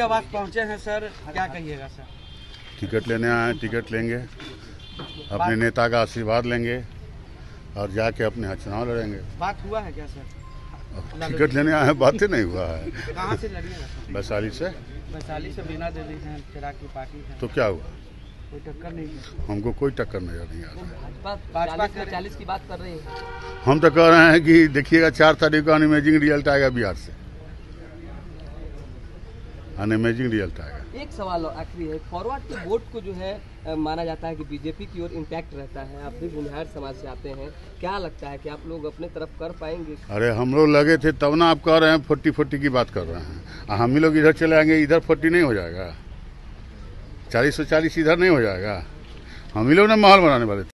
आवास पहुँचे हैं सर। क्या कहिएगा सर? टिकट लेने आए हैं टिकट लेंगे। अपने नेता का आशीर्वाद लेंगे और जाके अपने यहाँ चुनाव लड़ेंगे। बात हुआ है क्या सर? टिकट लेने आए हैं बातें नहीं हुआ है। कहाँ से लड़िएगा सर वैशाली से। वैशाली से बीना देवी हैं चिराग की पार्टी है। तो क्या हुआ? कोई टक्कर नहीं है। हमको कोई टक्कर नज़र नहीं आ रहा है। चालीस की बात कर रहे हैं। हम तो कह रहे हैं कि देखिएगा चार तारीख को अनइमेजिंग रिज़ल्ट आएगा बिहार से। अनइमेजिंग रिज़ल्ट आएगा एक सवाल और आखिरी है। फॉरवर्ड के वोट को जो है माना जाता है कि बीजेपी की ओर इम्पैक्ट रहता है। आप भी बुनियाद समाज से आते हैं। क्या लगता है कि आप लोग अपने तरफ़ कर पाएँगे? अरे हम लोग लगे थे तब ना आप कह रहे हैं फोर्टी फोर्टी की बात कर रहे हैं। हम ही लोग इधर चले आएँगे इधर फोर्टी नहीं हो जाएगा। चालीस सौ चालीस इधर नहीं हो जाएगा। हम ही लोग ना माहौल बनाने वाले थे।